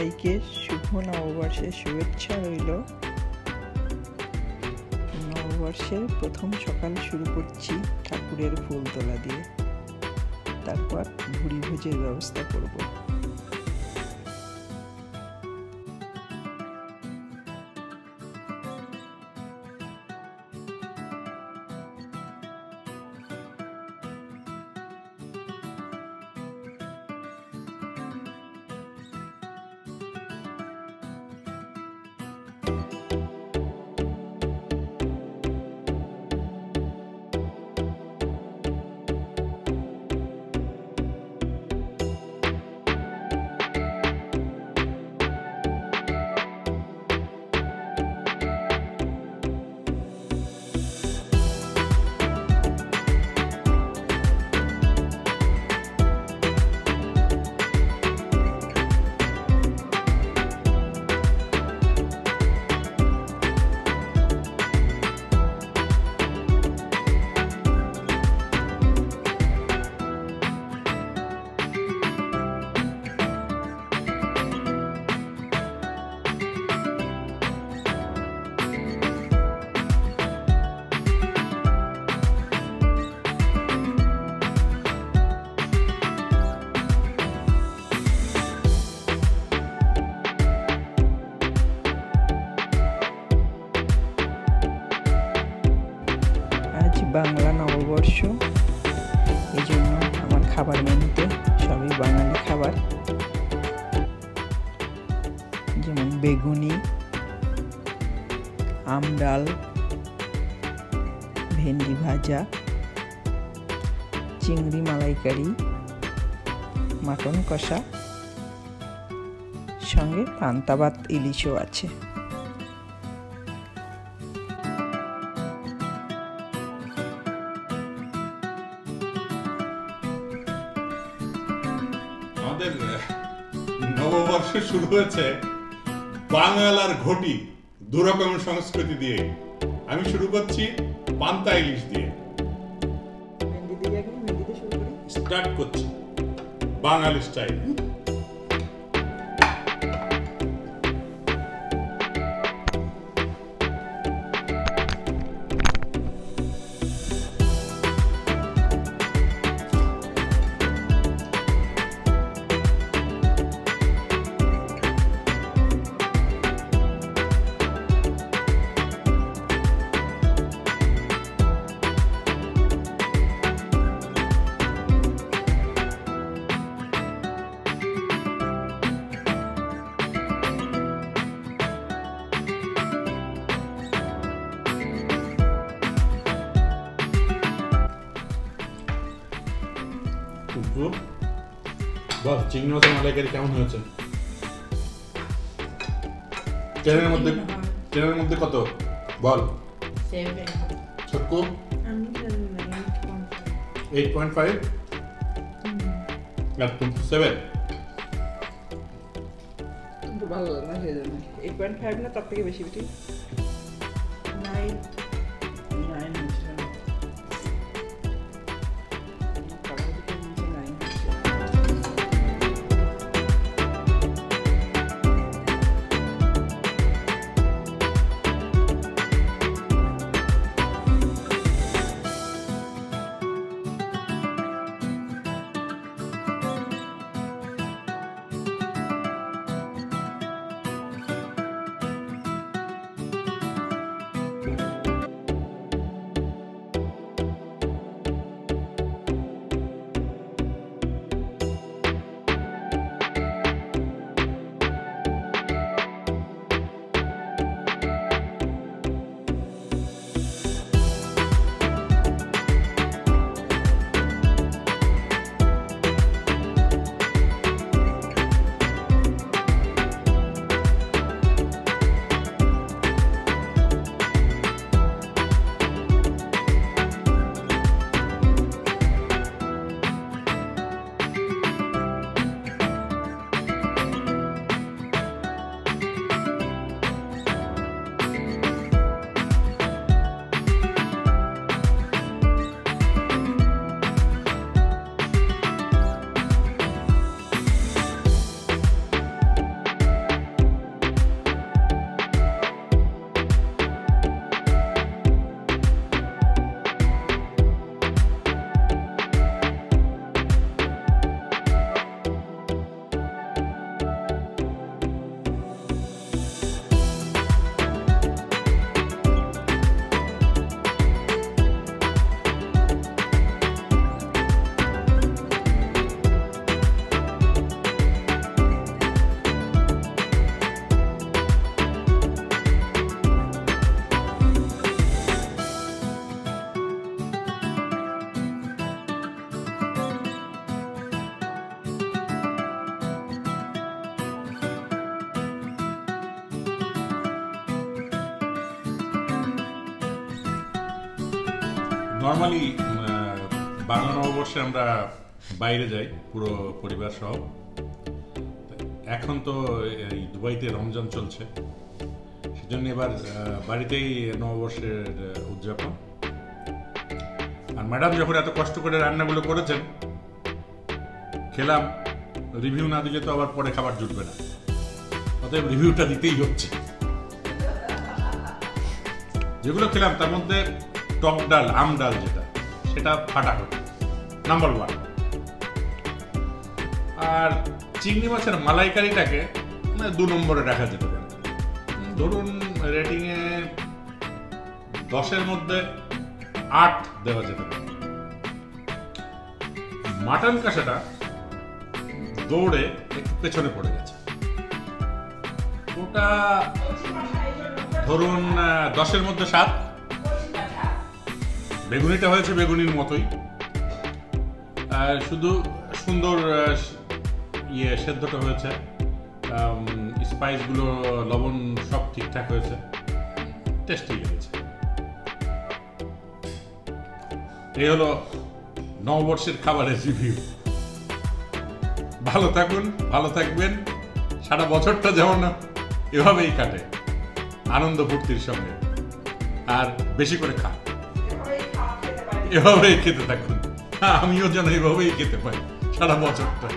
সবাইকে শুভ নববর্ষের শুভেচ্ছা রইল। নববর্ষের প্রথম সকাল শুরু করছি ঠাকুরের ফুল তোলা দিয়ে। তারপর ভুড়ি ভোজের ব্যবস্থা করব। you বাংলা নববর্ষ। এই জন্য আমার খাবার মেনুতে সবই বাঙালি খাবার। যেমন বেগুনি, আম ডাল, ভেন্ডি ভাজা, চিংড়ি মালাইকারি, মাটন কষা, সঙ্গে পান্তাবাত ইলিশও আছে। শুরু হয়েছে বাঙাল আর ঘটি দুরকম সংস্কৃতি দিয়ে। আমি শুরু করছি পান্তা ইলিশ দিয়ে। স্টার্ট করছি। বাঙালি স্টাইল। বল চিংড়ি মাছের মালাইকারি কেমন হয়েছে? ট্রেনের মধ্যে ট্রেনের মধ্যে কত? বল। ছক্কু এইট পয়েন্ট ফাইভ আর তুমি সেভেন কিন্তু ভালো না সেই জন্য এইট পয়েন্ট ফাইভ না তার থেকে বেশি বেশি নাইন নর্মালি বাংলা নববর্ষে আমরা বাইরে যাই, পুরো পরিবার সহ। এখন তো এই দুবাইতে রমজান চলছে। সেজন্য এবার বাড়িতেই নববর্ষের উদযাপন। আর ম্যাডাম যখন এত কষ্ট করে রান্নাগুলো করেছেন, খেলাম, রিভিউ না দিলে তো আবার পরে খাবার জুটবে না। অতএব রিভিউটা দিতেই হচ্ছে। যেগুলো খেলাম, তার মধ্যে টক ডাল, আম ডাল যেটা, সেটা ফাটাফাটি নাম্বার ওয়ান আর চিংড়ি মাছের মালাইকারিটাকে মানে দু নম্বরে রাখা যেতে পারে। ধরুন রেটিংয়ে দশের মধ্যে আট দেওয়া যেতে পারে। মাটন কাঁসাটা দৌড়ে একটু পেছনে পড়ে গেছে। ওটা ধরুন দশের মধ্যে সাত বেগুনিটা হয়েছে বেগুনির মতোই। আর শুধু সুন্দর ইয়ে সেদ্ধটা হয়েছে। স্পাইসগুলো লবণ সব ঠিকঠাক হয়েছে। টেস্টি লেগেছে। এই হলো নববর্ষের খাবারের রিভিউ ভালো থাকুন, ভালো থাকবেন। সারা বছরটা যেমন এভাবেই কাটে, আনন্দ ফুর্তির সঙ্গে। আর বেশি করে খা এভাবেই খেতে থাকুন। আমিও যেন এভাবেই খেতে পারি সারা বছরটা।